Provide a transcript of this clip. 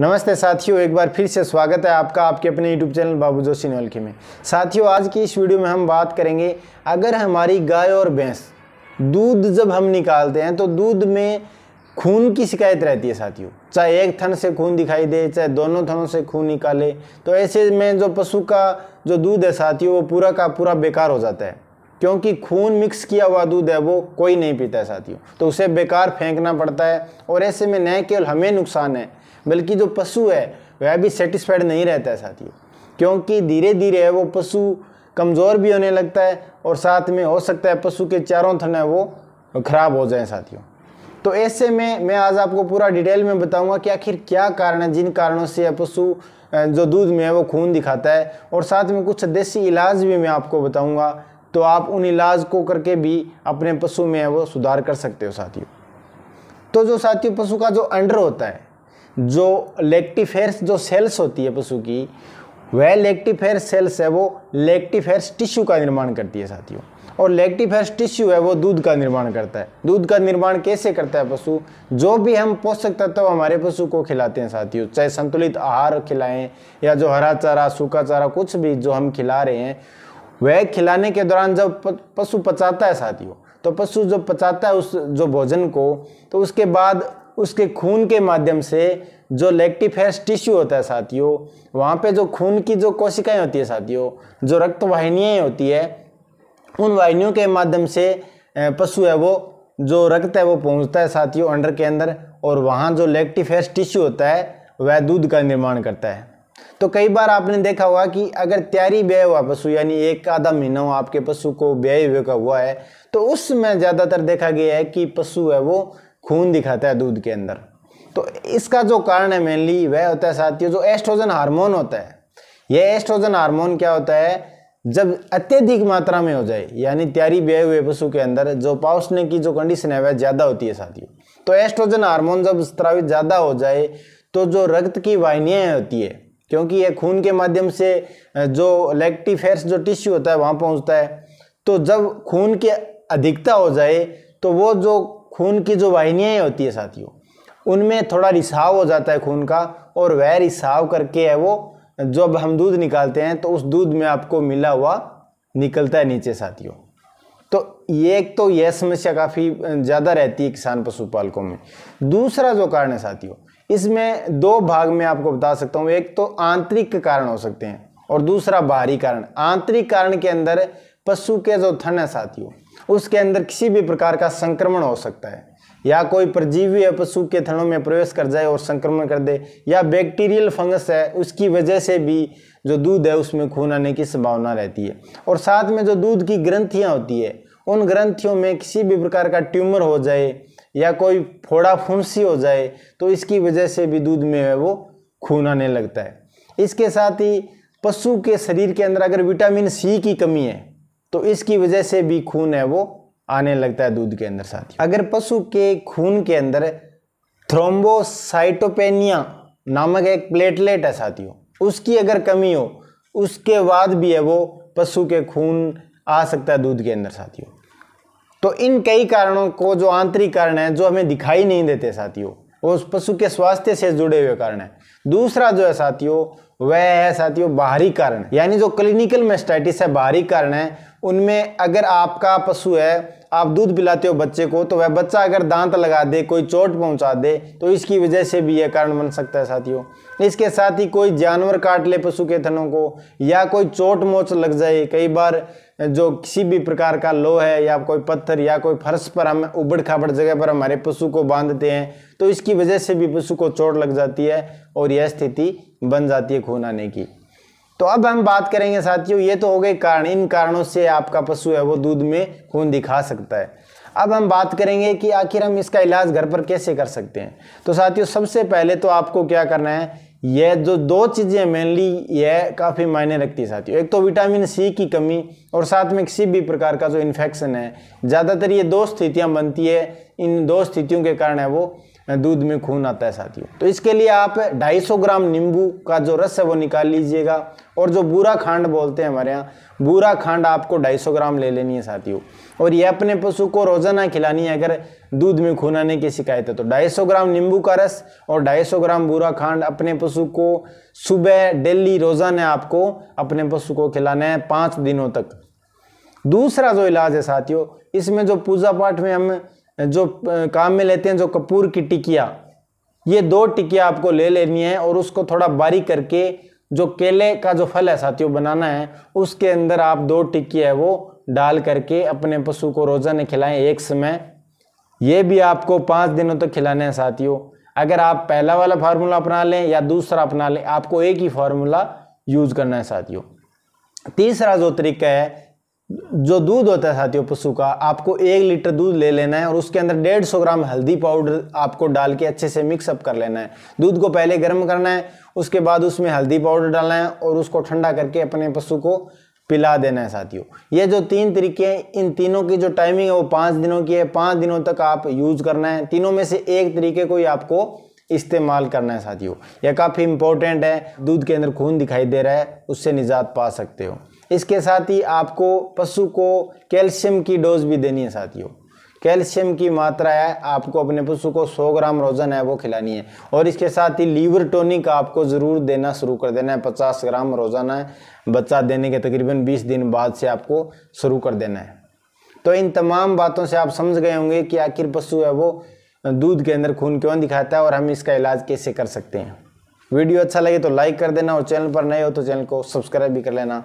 नमस्ते साथियों, एक बार फिर से स्वागत है आपका आपके अपने यूट्यूब चैनल बाबू जोशी नवलखी में। साथियों, आज की इस वीडियो में हम बात करेंगे, अगर हमारी गाय और भैंस दूध जब हम निकालते हैं तो दूध में खून की शिकायत रहती है साथियों। चाहे एक थन से खून दिखाई दे, चाहे दोनों थनों से खून निकाले तो ऐसे में जो पशु का जो दूध है साथियों, वो पूरा का पूरा बेकार हो जाता है। क्योंकि खून मिक्स किया हुआ दूध है, वो कोई नहीं पीता है साथियों। तो उसे बेकार फेंकना पड़ता है, और ऐसे में न केवल हमें नुकसान है बल्कि जो पशु है, वह भी सेटिस्फाइड नहीं रहता है साथियों। क्योंकि धीरे धीरे वो पशु कमज़ोर भी होने लगता है और साथ में हो सकता है पशु के चारों थन वो खराब हो जाए साथियों। तो ऐसे में मैं आज आपको पूरा डिटेल में बताऊँगा कि आखिर क्या कारण है, जिन कारणों से पशु जो दूध में है, वो खून दिखाता है। और साथ में कुछ देसी इलाज भी मैं आपको बताऊँगा तो आप उन इलाज को करके भी अपने पशु में वो सुधार कर सकते हो साथियों। तो जो साथियों, पशु का जो अंडर होता है जो लेक्टिफेयर्स जो सेल्स होती है पशु की, वह लेक्टिफेयर सेल्स है, वो लेक्टिफेयर्स टिश्यू का निर्माण करती है साथियों। और लेक्टिफेयर्स टिश्यू है, वो दूध का निर्माण करता है। दूध का निर्माण कैसे करता है पशु? जो भी हम पोषक तत्व तो हमारे पशु को खिलाते हैं साथियों, चाहे संतुलित आहार खिलाएँ या जो हरा चारा, सूखा चारा, कुछ भी जो हम खिला रहे हैं, वह खिलाने के दौरान जब पशु पचाता है साथियों तो पशु जो पचाता है उस, जो भोजन को तो उसके बाद उसके खून के माध्यम से जो लेक्टिफेस टिश्यू होता है साथियों, वहाँ पे जो खून की जो कोशिकाएँ होती है साथियों, जो रक्त वाहिनियाँ होती है, उन वाहिनियों के माध्यम से पशु है वो, जो रक्त है वो पहुँचता है साथियों अंडर के अंदर और वहाँ जो लेक्टिफेस टिश्यू होता है, वह दूध का निर्माण करता है। तो कई बार आपने देखा होगा कि अगर तैयारी ब्याह हुआ पशु, यानी एक आधा महीना आपके पशु को ब्याह हुए का हुआ है तो उसमें ज़्यादातर देखा गया है कि पशु है वो खून दिखाता है दूध के अंदर। तो इसका जो कारण है मेनली वह होता है साथियों, जो एस्ट्रोजन हार्मोन होता है। यह एस्ट्रोजन हार्मोन क्या होता है? जब अत्यधिक मात्रा में हो जाए, यानी तैयारी ब्याह हुए पशु के अंदर, जो पाउसने की जो कंडीशन है, वह ज़्यादा होती है साथियों। तो एस्ट्रोजन हार्मोन जब स्त्रावित ज़्यादा हो जाए तो जो रक्त की वाहिनियाँ होती है, क्योंकि यह खून के माध्यम से जो लेक्टिफेर्स जो टिश्यू होता है, वहाँ पहुँचता है। तो जब खून की अधिकता हो जाए तो वो जो खून की जो वाहिनियाँ होती है साथियों, उनमें थोड़ा रिसाव हो जाता है खून का और वह रिसाव करके है वो, जब हम दूध निकालते हैं तो उस दूध में आपको मिला हुआ निकलता है नीचे साथियों। तो ये एक तो यह समस्या काफ़ी ज़्यादा रहती है किसान पशुपालकों में। दूसरा जो कारण है साथियों, इसमें दो भाग में आपको बता सकता हूँ। एक तो आंतरिक कारण हो सकते हैं और दूसरा बाहरी कारण। आंतरिक कारण के अंदर पशु के जो थन है साथियों उसके अंदर किसी भी प्रकार का संक्रमण हो सकता है। या कोई परजीवी या पशु के थनों में प्रवेश कर जाए और संक्रमण कर दे, या बैक्टीरियल फंगस है, उसकी वजह से भी जो दूध है उसमें खून आने की संभावना रहती है। और साथ में जो दूध की ग्रंथियाँ होती है, उन ग्रंथियों में किसी भी प्रकार का ट्यूमर हो जाए या कोई फोड़ा फुंसी हो जाए तो इसकी वजह से भी दूध में वो खून आने लगता है। इसके साथ ही पशु के शरीर के अंदर अगर विटामिन सी की कमी है तो इसकी वजह से भी खून है वो, आने लगता है दूध के अंदर साथ अगर पशु के खून के अंदर थ्रोम्बोसाइटोपेनिया नामक एक प्लेटलेट है, साथियों, उसकी अगर कमी हो, उसके बाद भी है वो, पशु के खून आ सकता है दूध के अंदर, साथियों। तो इन कई कारणों को, जो आंतरिक कारण है, जो हमें दिखाई नहीं देते, साथियों वो उस पशु के स्वास्थ्य से जुड़े हुए कारण है। दूसरा जो है साथियों, वह है साथियों, बाहरी कारण यानी जो क्लिनिकल मेस्टाइटिस है, बाहरी कारण है। उनमें अगर आपका पशु है, आप दूध पिलाते हो बच्चे को तो वह बच्चा अगर दांत लगा दे, कोई चोट पहुँचा दे तो इसकी वजह से भी यह कारण बन सकता है साथियों। इसके साथ ही कोई जानवर काट ले पशु के थनों को, या कोई चोट मोच लग जाए, कई बार जो किसी भी प्रकार का लो है या कोई पत्थर या कोई फर्श पर हम उबड़ खाबड़ जगह पर हमारे पशु को बांधते हैं तो इसकी वजह से भी पशु को चोट लग जाती है और यह स्थिति बन जाती है खून आने की। तो अब हम बात करेंगे साथियों, ये तो हो गए कारण, इन कारणों से आपका पशु है वो दूध में खून दिखा सकता है। अब हम बात करेंगे कि आखिर हम इसका इलाज घर पर कैसे कर सकते हैं। तो साथियों, सबसे पहले तो आपको क्या करना है यह जो दो चीज़ें मेनली ये काफ़ी मायने रखती है साथियों। एक तो विटामिन सी की कमी और साथ में किसी भी प्रकार का जो इन्फेक्शन है, ज़्यादातर ये दो स्थितियाँ बनती है। इन दो स्थितियों के कारण है वो दूध में खून आता है साथियों। तो इसके लिए आप 250 ग्राम नींबू का जो रस है वो निकाल लीजिएगा। और जो बूरा खांड बोलते हैं हमारे यहाँ, बूरा खांड आपको 250 ग्राम ले लेनी है साथियों। और ये अपने पशु को रोज़ाना खिलानी है अगर दूध में खून आने की शिकायत है तो। 250 ग्राम नींबू का रस और 250 ग्राम बूरा खांड अपने पशु को सुबह, डेली, रोज़ाना आपको अपने पशु को खिलाना है पाँच दिनों तक। दूसरा जो इलाज है साथियों, इसमें जो पूजा पाठ में हम जो काम में लेते हैं, जो कपूर की टिकिया, ये दो टिकिया आपको ले लेनी है और उसको थोड़ा बारीक करके जो केले का जो फल है, साथियों, बनाना है, उसके अंदर आप दो टिक्की है वो डाल करके अपने पशु को रोज़ाना खिलाएँ एक समय। ये भी आपको पाँच दिनों तक तो खिलाने हैं, साथियों। अगर आप पहला वाला फार्मूला अपना लें या दूसरा अपना लें, आपको एक ही फार्मूला यूज़ करना है, साथियों। तीसरा जो तरीका है जो दूध होता है साथियों पशु का, आपको एक लीटर दूध ले लेना है और उसके अंदर डेढ़ सौ ग्राम हल्दी पाउडर आपको डाल के अच्छे से मिक्सअप कर लेना है। दूध को पहले गर्म करना है, उसके बाद उसमें हल्दी पाउडर डालना है और उसको ठंडा करके अपने पशु को पिला देना है साथियों। ये जो तीन तरीके हैं, इन तीनों की जो टाइमिंग है वो पाँच दिनों की है। पाँच दिनों तक आप यूज़ करना है। तीनों में से एक तरीके को ही आपको इस्तेमाल करना है साथियों। यह काफ़ी इंपॉर्टेंट है। दूध के अंदर खून दिखाई दे रहा है, उससे निजात पा सकते हो। इसके साथ ही आपको पशु को कैल्शियम की डोज भी देनी है साथियों। कैल्शियम की मात्रा है, आपको अपने पशु को 100 ग्राम रोजन है, वो खिलानी है। और इसके साथ ही लीवर टोनिक आपको ज़रूर देना शुरू कर देना है 50 ग्राम रोज़ाना है, बच्चा देने के तकरीबन 20 दिन बाद से आपको शुरू कर देना है। तो इन तमाम बातों से आप समझ गए होंगे कि आखिर पशु है वो दूध के अंदर खून क्यों दिखाता है और हम इसका इलाज कैसे कर सकते हैं। वीडियो अच्छा लगे तो लाइक कर देना और चैनल पर नए हो तो चैनल को सब्सक्राइब भी कर लेना।